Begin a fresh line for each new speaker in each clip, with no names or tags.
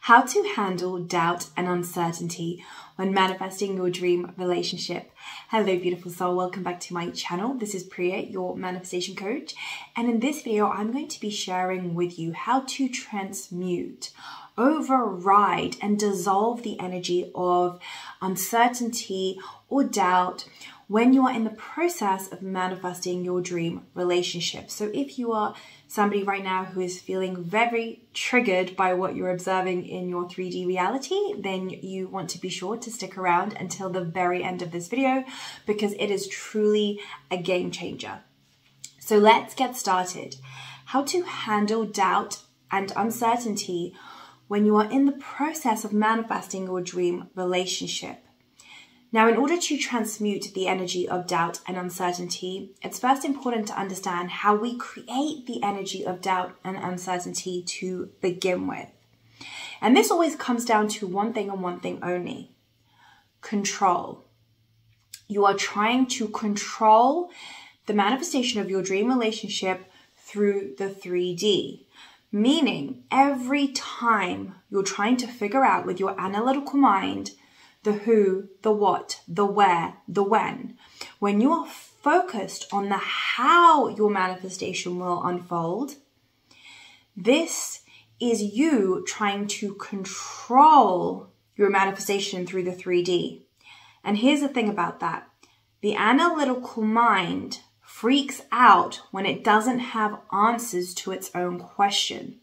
how to handle doubt and uncertainty when manifesting your dream relationship. Hello, beautiful soul. Welcome back to my channel. This is Priya, your manifestation coach. And in this video, I'm going to be sharing with you how to transmute, override, and dissolve the energy of uncertainty or doubt when you are in the process of manifesting your dream relationship. So if you are somebody right now who is feeling very triggered by what you're observing in your 3D reality, then you want to be sure to stick around until the very end of this video because it is truly a game changer. So let's get started. How to handle doubt and uncertainty when you are in the process of manifesting your dream relationship. Now, in order to transmute the energy of doubt and uncertainty, it's first important to understand how we create the energy of doubt and uncertainty to begin with. And this always comes down to one thing and one thing only control. You are trying to control the manifestation of your dream relationship through the 3D. Meaning, every time you're trying to figure out with your analytical mind the who, the what, the where, the when. When you are focused on the how your manifestation will unfold, this is you trying to control your manifestation through the 3D. And here's the thing about that the analytical mind freaks out when it doesn't have answers to its own question.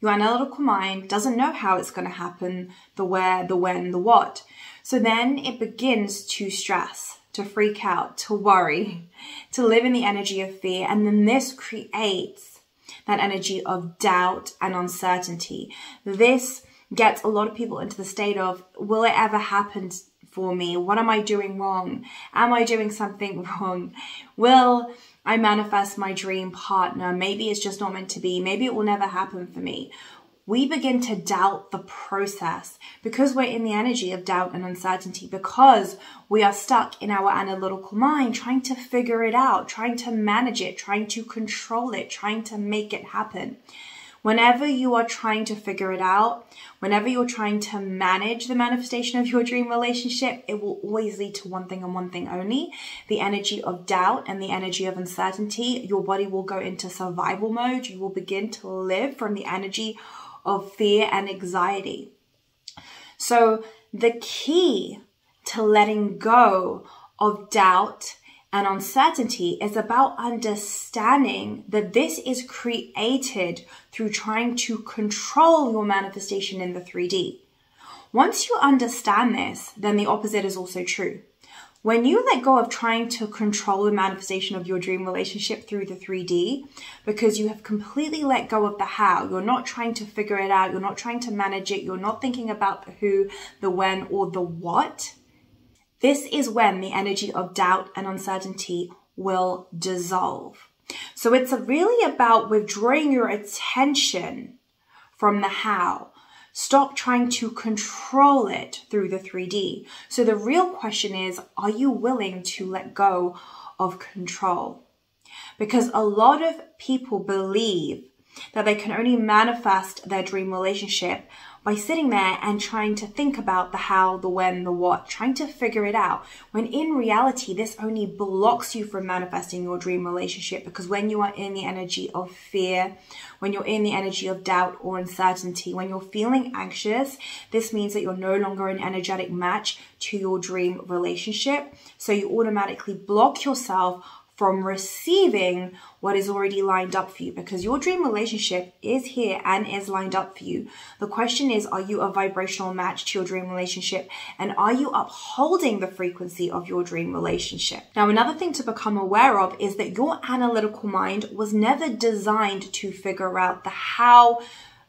Your analytical mind doesn't know how it's going to happen, the where, the when, the what. So then it begins to stress, to freak out, to worry, to live in the energy of fear. And then this creates that energy of doubt and uncertainty. This gets a lot of people into the state of, will it ever happen for me? What am I doing wrong? Am I doing something wrong? Will I manifest my dream partner. Maybe it's just not meant to be. Maybe it will never happen for me. We begin to doubt the process because we're in the energy of doubt and uncertainty, because we are stuck in our analytical mind trying to figure it out, trying to manage it, trying to control it, trying to make it happen. Whenever you are trying to figure it out, whenever you're trying to manage the manifestation of your dream relationship, it will always lead to one thing and one thing only the energy of doubt and the energy of uncertainty. Your body will go into survival mode. You will begin to live from the energy of fear and anxiety. So, the key to letting go of doubt and uncertainty is about understanding that this is created through trying to control your manifestation in the 3D. Once you understand this, then the opposite is also true. When you let go of trying to control the manifestation of your dream relationship through the 3D, because you have completely let go of the how, you're not trying to figure it out, you're not trying to manage it, you're not thinking about the who, the when, or the what, this is when the energy of doubt and uncertainty will dissolve. So it's really about withdrawing your attention from the how. Stop trying to control it through the 3D. So the real question is, are you willing to let go of control? Because a lot of people believe that they can only manifest their dream relationship by sitting there and trying to think about the how, the when, the what, trying to figure it out. When in reality, this only blocks you from manifesting your dream relationship because when you are in the energy of fear, when you're in the energy of doubt or uncertainty, when you're feeling anxious, this means that you're no longer an energetic match to your dream relationship. So you automatically block yourself from receiving what is already lined up for you because your dream relationship is here and is lined up for you. The question is, are you a vibrational match to your dream relationship and are you upholding the frequency of your dream relationship? Now, another thing to become aware of is that your analytical mind was never designed to figure out the how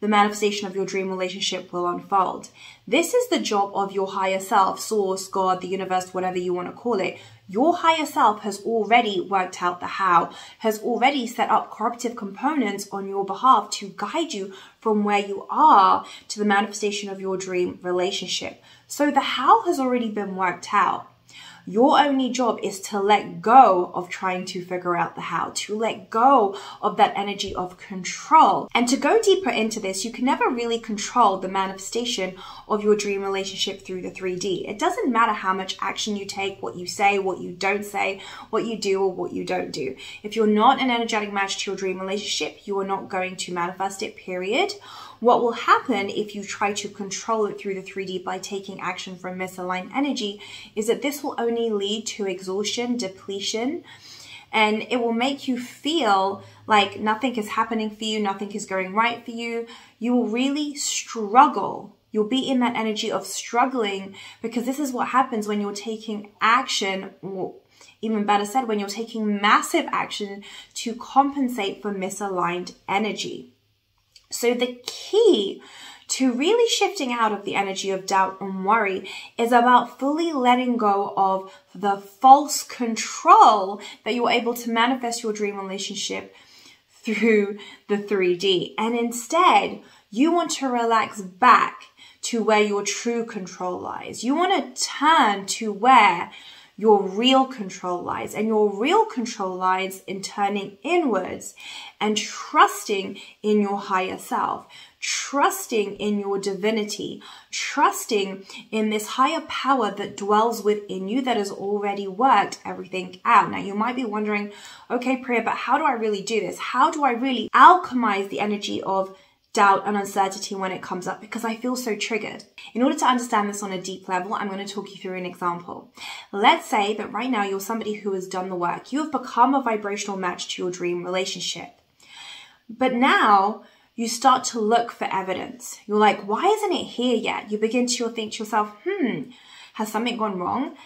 the manifestation of your dream relationship will unfold. This is the job of your higher self, source, God, the universe, whatever you want to call it. Your higher self has already worked out the how, has already set up cooperative components on your behalf to guide you from where you are to the manifestation of your dream relationship. So the how has already been worked out. Your only job is to let go of trying to figure out the how, to let go of that energy of control. And to go deeper into this, you can never really control the manifestation of your dream relationship through the 3D. It doesn't matter how much action you take, what you say, what you don't say, what you do, or what you don't do. If you're not an energetic match to your dream relationship, you are not going to manifest it, period. What will happen if you try to control it through the 3D by taking action from misaligned energy is that this will only lead to exhaustion, depletion, and it will make you feel like nothing is happening for you, nothing is going right for you. You will really struggle. You'll be in that energy of struggling because this is what happens when you're taking action, or even better said, when you're taking massive action to compensate for misaligned energy. So the key to really shifting out of the energy of doubt and worry is about fully letting go of the false control that you're able to manifest your dream relationship through the 3D. And instead, you want to relax back to where your true control lies. You want to turn to where your real control lies. And your real control lies in turning inwards and trusting in your higher self, trusting in your divinity, trusting in this higher power that dwells within you that has already worked everything out. Now you might be wondering, okay, Priya, but how do I really do this? How do I really alchemize the energy of doubt and uncertainty when it comes up because I feel so triggered. In order to understand this on a deep level, I'm going to talk you through an example. Let's say that right now you're somebody who has done the work. You have become a vibrational match to your dream relationship. But now you start to look for evidence. You're like, why isn't it here yet? You begin to think to yourself, hmm, has something gone wrong?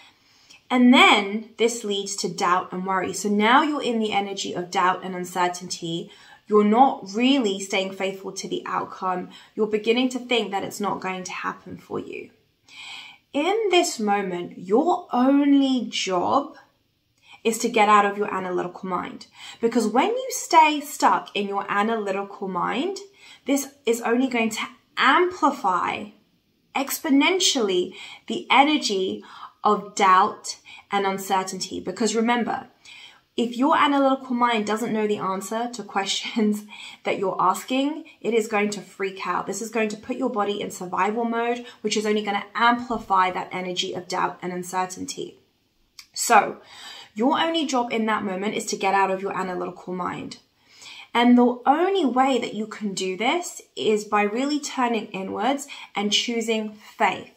And then this leads to doubt and worry. So now you're in the energy of doubt and uncertainty you're not really staying faithful to the outcome. You're beginning to think that it's not going to happen for you. In this moment, your only job is to get out of your analytical mind. Because when you stay stuck in your analytical mind, this is only going to amplify exponentially the energy of doubt and uncertainty. Because remember, if your analytical mind doesn't know the answer to questions that you're asking, it is going to freak out. This is going to put your body in survival mode, which is only going to amplify that energy of doubt and uncertainty. So, your only job in that moment is to get out of your analytical mind. And the only way that you can do this is by really turning inwards and choosing faith.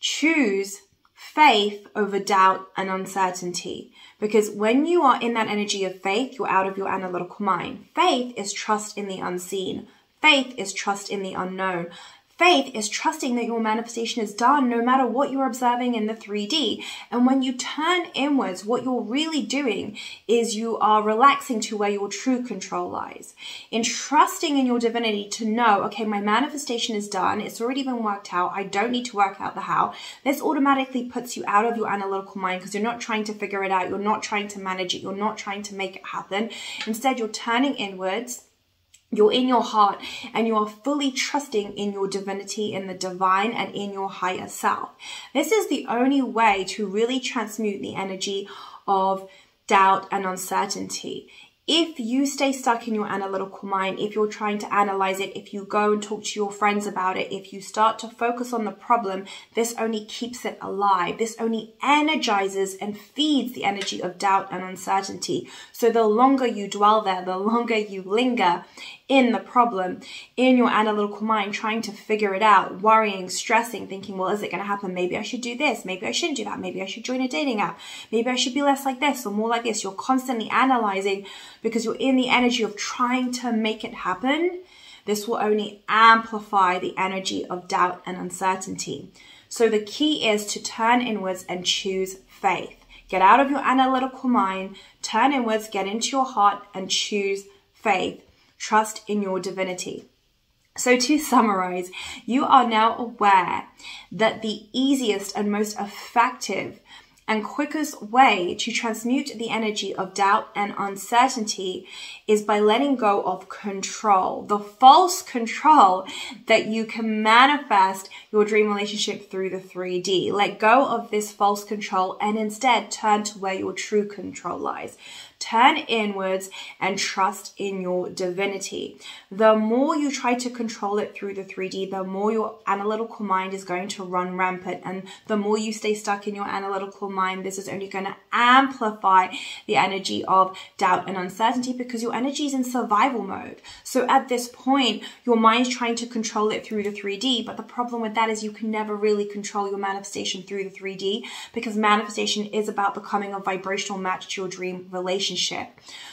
Choose faith over doubt and uncertainty. Because when you are in that energy of faith, you're out of your analytical mind. Faith is trust in the unseen. Faith is trust in the unknown. Faith is trusting that your manifestation is done no matter what you're observing in the 3D. And when you turn inwards, what you're really doing is you are relaxing to where your true control lies. In trusting in your divinity to know, okay, my manifestation is done. It's already been worked out. I don't need to work out the how. This automatically puts you out of your analytical mind because you're not trying to figure it out. You're not trying to manage it. You're not trying to make it happen. Instead, you're turning inwards you're in your heart and you are fully trusting in your divinity, in the divine, and in your higher self. This is the only way to really transmute the energy of doubt and uncertainty if you stay stuck in your analytical mind, if you're trying to analyze it, if you go and talk to your friends about it, if you start to focus on the problem, this only keeps it alive. This only energizes and feeds the energy of doubt and uncertainty. So the longer you dwell there, the longer you linger in the problem, in your analytical mind, trying to figure it out, worrying, stressing, thinking, well, is it going to happen? Maybe I should do this. Maybe I shouldn't do that. Maybe I should join a dating app. Maybe I should be less like this or more like this. You're constantly analyzing because you're in the energy of trying to make it happen. This will only amplify the energy of doubt and uncertainty. So the key is to turn inwards and choose faith. Get out of your analytical mind, turn inwards, get into your heart and choose faith trust in your divinity. So to summarize, you are now aware that the easiest and most effective and quickest way to transmute the energy of doubt and uncertainty is by letting go of control, the false control that you can manifest your dream relationship through the 3D. Let go of this false control and instead turn to where your true control lies. Turn inwards and trust in your divinity. The more you try to control it through the 3D, the more your analytical mind is going to run rampant. And the more you stay stuck in your analytical mind, this is only going to amplify the energy of doubt and uncertainty because your energy is in survival mode. So at this point, your mind's trying to control it through the 3D. But the problem with that is you can never really control your manifestation through the 3D because manifestation is about becoming a vibrational match to your dream relationship relationship.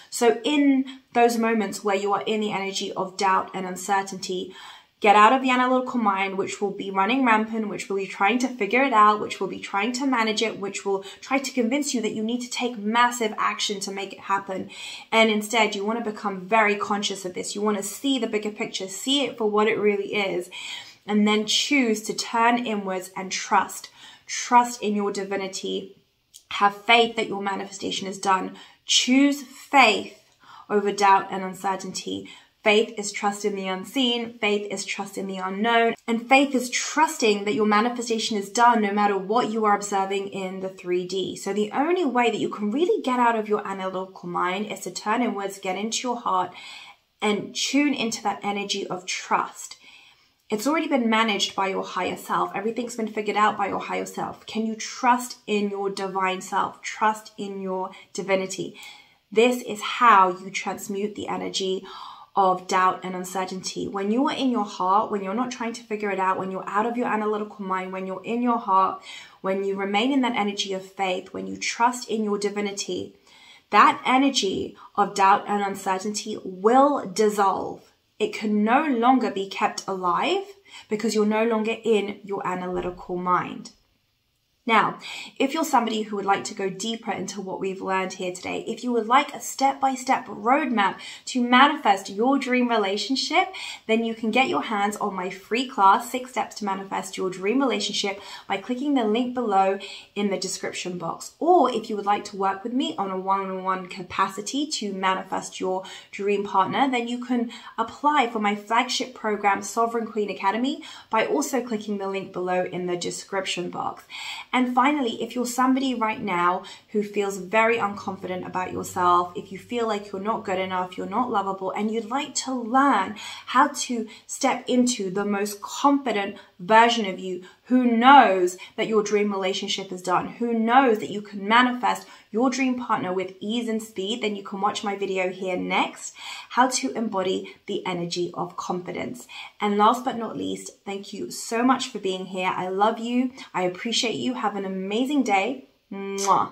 So in those moments where you are in the energy of doubt and uncertainty, get out of the analytical mind, which will be running rampant, which will be trying to figure it out, which will be trying to manage it, which will try to convince you that you need to take massive action to make it happen. And instead, you want to become very conscious of this. You want to see the bigger picture, see it for what it really is, and then choose to turn inwards and trust. Trust in your divinity. Have faith that your manifestation is done. Choose faith over doubt and uncertainty. Faith is trust in the unseen. Faith is trust in the unknown. And faith is trusting that your manifestation is done no matter what you are observing in the 3D. So the only way that you can really get out of your analytical mind is to turn inwards, get into your heart and tune into that energy of trust. It's already been managed by your higher self. Everything's been figured out by your higher self. Can you trust in your divine self? Trust in your divinity. This is how you transmute the energy of doubt and uncertainty. When you are in your heart, when you're not trying to figure it out, when you're out of your analytical mind, when you're in your heart, when you remain in that energy of faith, when you trust in your divinity, that energy of doubt and uncertainty will dissolve it can no longer be kept alive because you're no longer in your analytical mind. Now, if you're somebody who would like to go deeper into what we've learned here today, if you would like a step-by-step roadmap to manifest your dream relationship, then you can get your hands on my free class, Six Steps to Manifest Your Dream Relationship, by clicking the link below in the description box. Or if you would like to work with me on a one-on-one capacity to manifest your dream partner, then you can apply for my flagship program, Sovereign Queen Academy, by also clicking the link below in the description box. And finally, if you're somebody right now who feels very unconfident about yourself, if you feel like you're not good enough, you're not lovable, and you'd like to learn how to step into the most confident version of you who knows that your dream relationship is done, who knows that you can manifest your dream partner with ease and speed, then you can watch my video here next, how to embody the energy of confidence. And last but not least, thank you so much for being here. I love you. I appreciate you. Have an amazing day. Mwah.